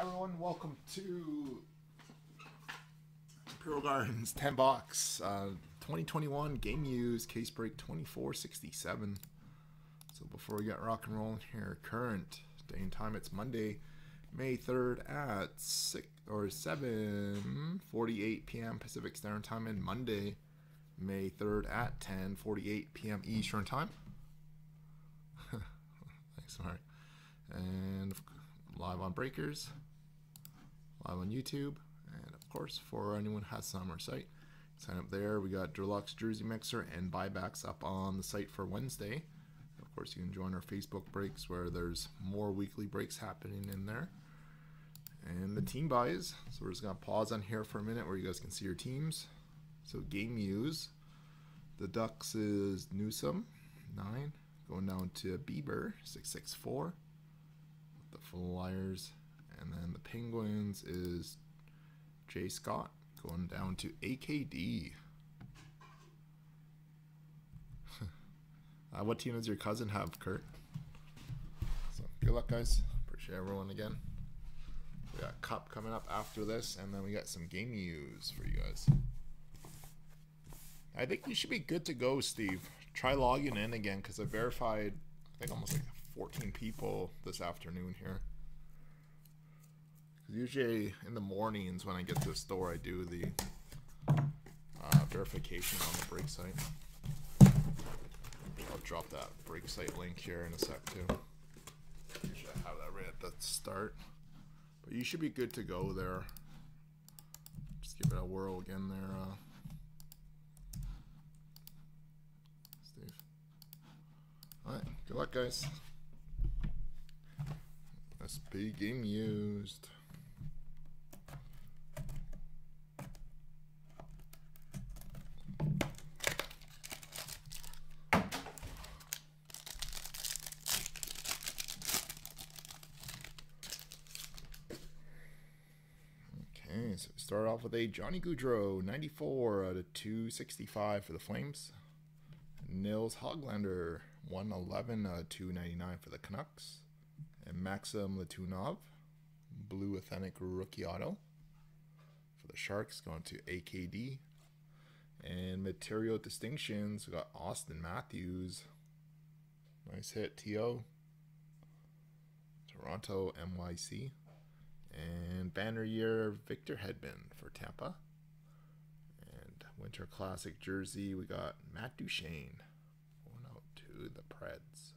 Everyone, welcome to Imperial Gardens 10 box uh, 2021 game use case break 2467. So before we get rock and rolling here, current day and time it's Monday, May 3rd at 6 or 7:48 p.m. Pacific Standard Time and Monday, May 3rd at 10:48 p.m. Eastern Time. Thanks, Mark. And live on Breakers live on YouTube, and of course, for anyone who has some our site, sign up there. We got Deluxe Jersey Mixer and buybacks up on the site for Wednesday. Of course, you can join our Facebook breaks where there's more weekly breaks happening in there. And the team buys. So we're just gonna pause on here for a minute where you guys can see your teams. So game use. The Ducks is Newsom, nine. Going down to Bieber, six six four. The Flyers and then the Penguins is Jay Scott going down to AKD. uh, what team does your cousin have, Kurt? So good luck, guys. Appreciate everyone again. We got Cup coming up after this, and then we got some game news for you guys. I think you should be good to go, Steve. Try logging in again because I verified, I think almost like 14 people this afternoon here. Usually in the mornings when I get to the store, I do the uh, verification on the break site. I'll drop that break site link here in a sec too. Usually I have that right at the start. But you should be good to go there. Just give it a whirl again there, uh, Steve. Alright, good luck guys. SP game used. We start off with a Johnny Gaudreau, 94 uh, out of 265 for the Flames. Nils Hoglander, 111 out uh, of 299 for the Canucks. And Maxim Letunov, blue authentic rookie auto. For the Sharks, going to AKD. And material distinctions, we got Auston Matthews. Nice hit, TO. Toronto NYC. And banner year Victor Hedman for Tampa. And Winter Classic jersey, we got Matt Duchene going out to the Preds.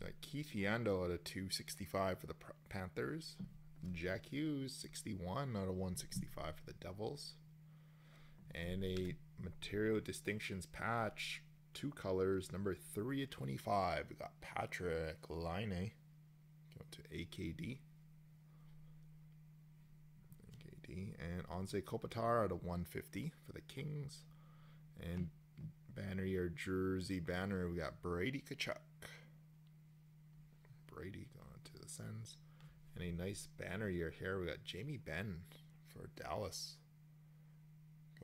Got Keith Yandle at a 265 for the Panthers. Jack Hughes, 61 out of 165 for the Devils. And a material distinctions patch, two colors, number 3 of 25. We got Patrik Laine going to AKD. AKD. And Anze Kopitar out of 150 for the Kings. And banner year jersey banner, we got Brady Tkachuk. Brady going to the Sens. And a nice banner year here. We got Jamie Benn for Dallas.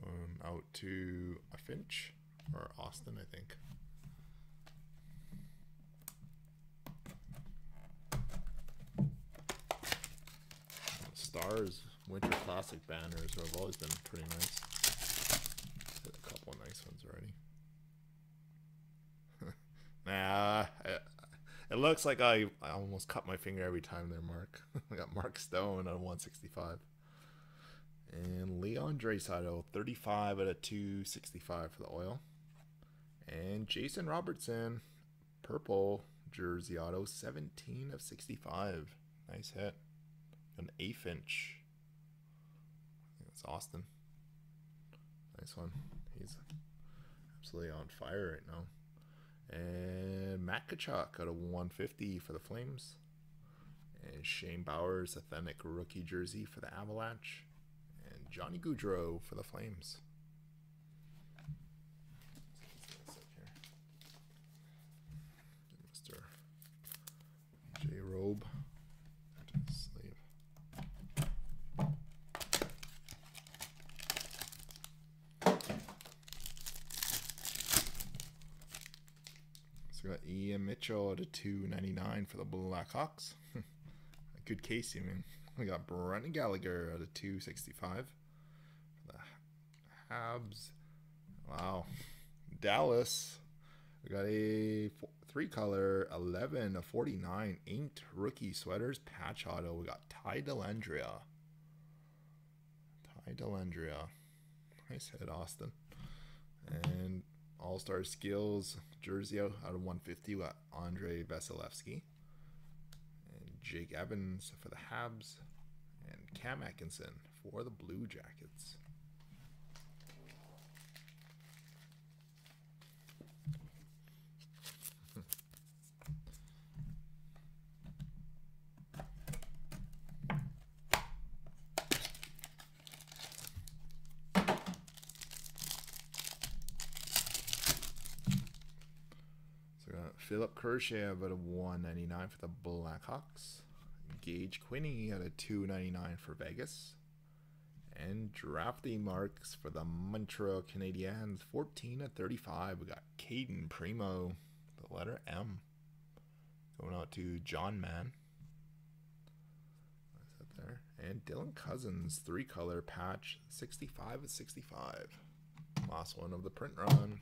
Going out to a Finch or Austin, I think. Stars Winter Classic banners have always been pretty nice. A couple of nice ones already. nah, it looks like I, I almost cut my finger every time there, Mark. I got Mark Stone on 165. And Leon Draisaitl, 35 out of 265 for the oil. And Jason Robertson, purple jersey auto, 17 of 65. Nice hit. An eighth inch. That's Austin. Nice one. He's absolutely on fire right now. And Matt Tkachuk out of 150 for the Flames. And Shane Bowers, authentic rookie jersey for the Avalanche. And Johnny Gaudreau for the Flames. Mr. J. Robe. Sleeve. So we got Ian Mitchell at a 299 for the Blackhawks. a good case, even. We got Brendan Gallagher at a 265 for the Habs. Wow. Dallas. We got a three color 11 of 49 inked rookie sweaters patch auto. We got Ty Dellandrea. Ty Dellandrea. Nice hit, Austin. And All Star Skills jersey out, of 150. We got Andre Vasilevskiy. And Jake Evans for the Habs. And Cam Atkinson for the Blue Jackets. Philipp Kurashev at a 199 for the Blackhawks. Gage Quinney at a 299 for Vegas. And draft day marks for the Montreal Canadiens, 14 at 35. We got Cayden Primeau, the letter M. Going out to John Mann. That there? And Dylan Cozens, three color patch, 65 at 65. Last one of the print run.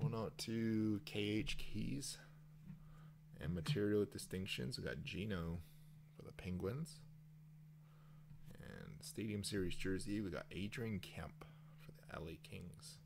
Going out to KH Keys and material distinctions. We got Geno for the Penguins. And Stadium Series jersey, we got Adrian Kempe for the LA Kings.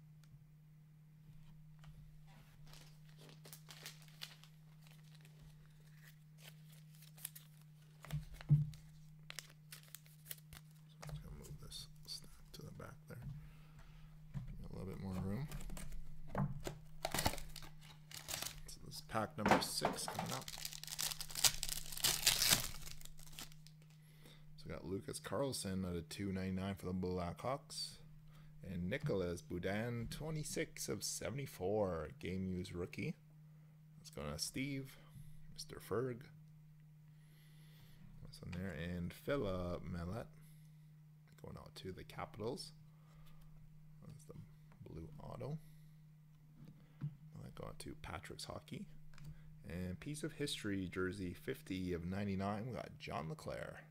Pack number six coming up. So we got Lucas Carlsson at a 299 for the Blackhawks. And Nicolas Beaudin, 26 of 74, game use rookie. Let's go to Steve, Mr. Ferg. What's in there? And Philippe Maillet going out to the Capitals. That's the blue auto. Out to Patrick's Hockey. And piece of history jersey 50 of 99. We got John LeClair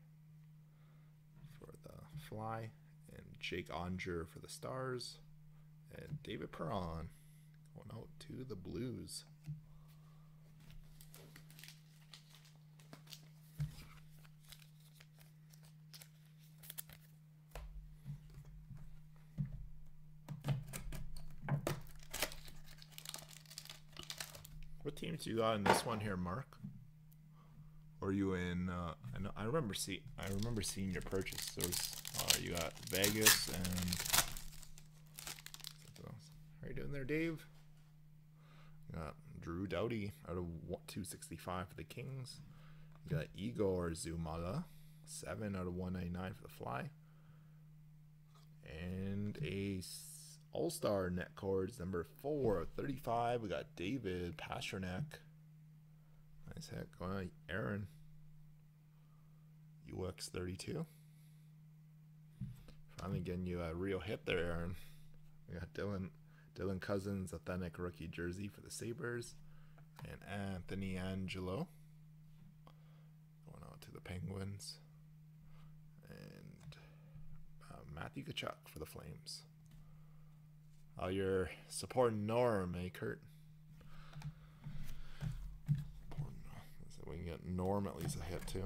for the Fly, and Jake Oettinger for the Stars, and David Perron going out to the Blues. Teams you got in this one here, Mark? Or are you in? Uh, I know I remember see I remember seeing your purchase. There was uh, you got Vegas and How are you doing there, Dave? You got Drew Doughty out of 265 for the Kings. You got Igor Zamula, seven out of 199 for the Fly, and a all Star net cords number four of 35. We got David Pastrnak. Nice going on. Aaron. UX 32. Finally getting you a real hit there, Aaron. We got Dylan Dylan Cozens, authentic rookie jersey for the Sabres. And Anthony Angelo. Going out to the Penguins. And uh, Matthew Tkachuk for the Flames. Oh, you're supporting Norm, eh, Kurt? So we can get Norm at least a hit too.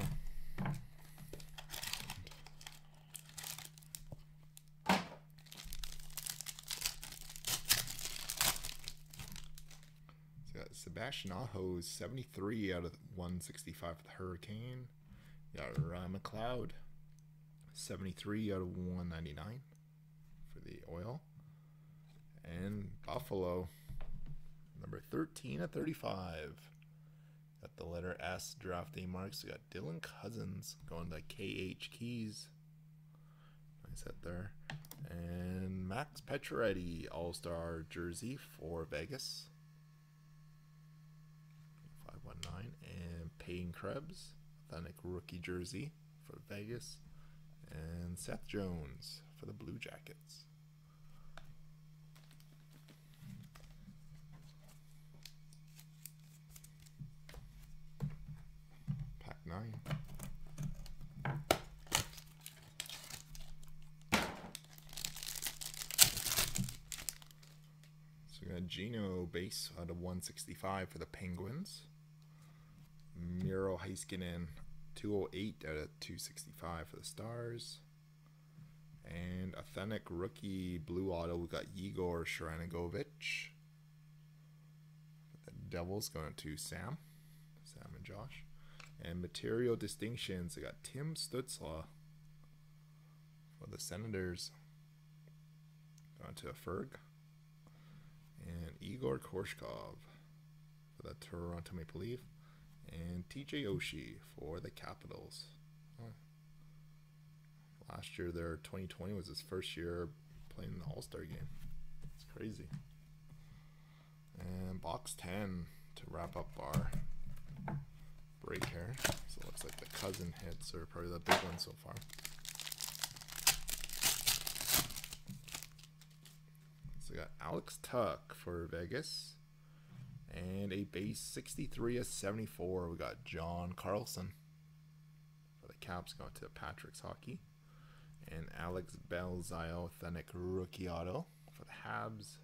Got Sebastian Aho 73 out of 165 for the Hurricane. You got Ryan McLeod 73 out of 199 for the Oil and Buffalo, number 13 at 35. Got the letter S draft day marks. We got Dylan Cozens going to KH Keys. Nice hit there. And Max Pacioretty All Star jersey for Vegas. 519. And Payne Krebs, authentic rookie jersey for Vegas. And Seth Jones for the Blue Jackets. Nine. So we got Geno base out of 165 for the Penguins. Miro Heiskanen 208 out of 265 for the Stars. And authentic rookie blue auto, we got Igor Sharangovich. The Devils going to Sam. Sam and Josh. And material distinctions, we got Tim Stützle for the Senators. Going to a Ferg. And Igor Korshkov for the Toronto Maple Leaf. And TJ Oshie for the Capitals. Last year, their 2020 was his first year playing the All Star game. It's crazy. And box 10 to wrap up our break here. So it looks like the cousin hits are probably the big one so far. So we got Alex Tuch for Vegas. And a base 63 of 74. We got John Carlson for the Caps going to Patrick's Hockey and Alex Belzile authentic rookie auto for the Habs.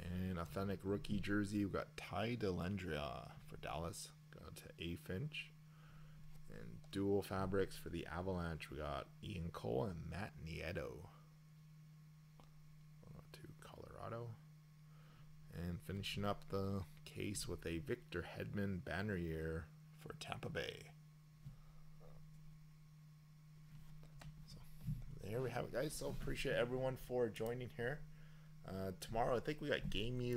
And authentic rookie jersey, we've got Ty Dellandrea for Dallas, to A Finch. And dual fabrics for the Avalanche, we got Ian Cole and Matt Nieto. To Colorado. And finishing up the case with a Victor Hedman banner year for Tampa Bay. So there we have it, guys. So appreciate everyone for joining here. Uh, tomorrow, I think we got Game U